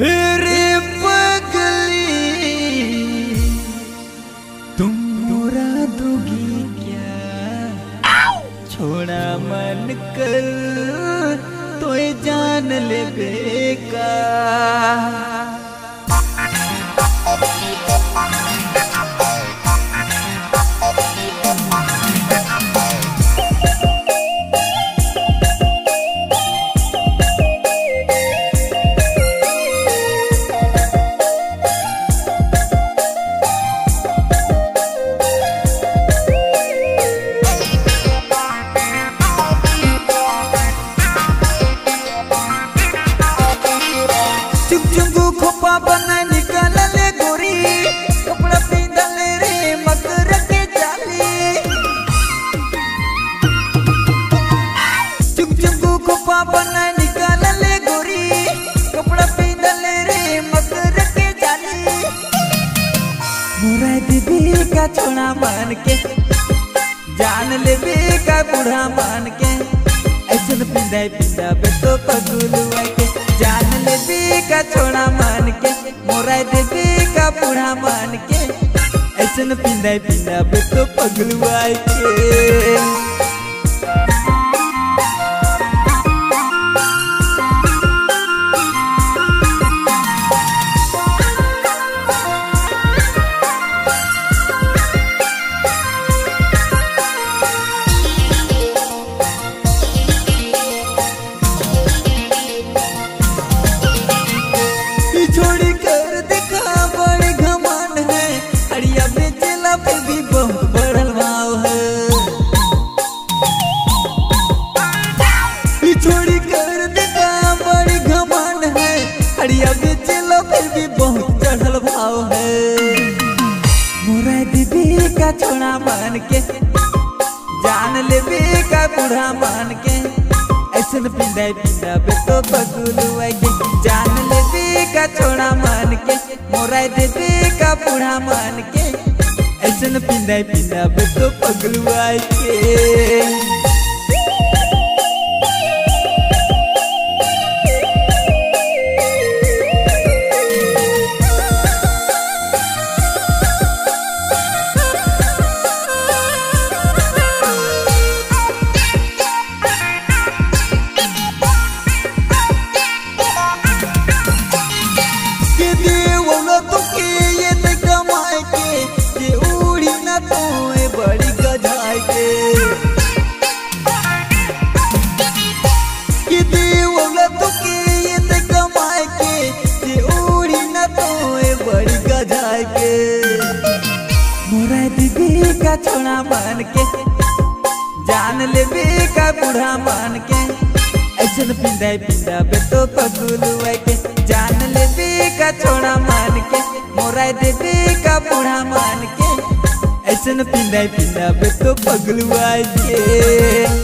रे पगली तुम मोरा दोगी क्या? छोड़ा मन कर तो जान ले बेका खोपा निकाल ले गोरी। कपड़ा रे मकर के चुप चुंगू खोपा निकाल ले गोरी। कपड़ा रे मकर के मोरा दीदी का छोड़ा मान के, जान ले का बूढ़ा मान के। तो जान ले का छोड़ा मान के मोरा देवी का बूढ़ा मान के ऐसन पिंदा पिंदा बे तो पगलुआ के अड़िया बेचला पे भी बहुत चढ़ल भाव है। मोरा दीदी का छोड़ा मान के, जान लेबे का बूढ़ा मान के। ऐसन पिंदा पिंदा बे तो बगुलुआ के जान लेबे का छोड़ा मान के मोरा देबे का बूढ़ा मान के। ऐसन पिंदा पिंदा बे तो पगलुआ के के छोड़ा मान के, जान लेबे का बूढ़ा मान के। ऐसन पिंदा पिंदा बे तो पगुलुआ के, जान लेबे का छोड़ा मान के मोरा देबे का बूढ़ा मान के। ऐसन पिंदा पिंदा बे तो पगलुआ के।